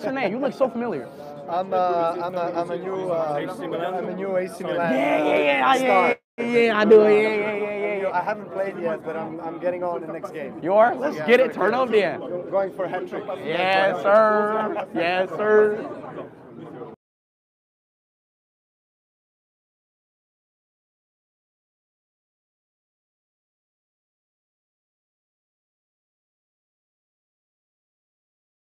What's your name? You look so familiar. I'm uh, I'm a, I'm a new uh, I'm a new AC Milan. Yeah, yeah, uh, yeah, yeah, yeah, yeah, I do. Yeah, yeah, yeah, yeah, yeah. I haven't played yet, but I'm, I'm getting on the next game. You are? Let's get it. Turn on the end. Going for a hat trick. Yes, sir. Yes, sir.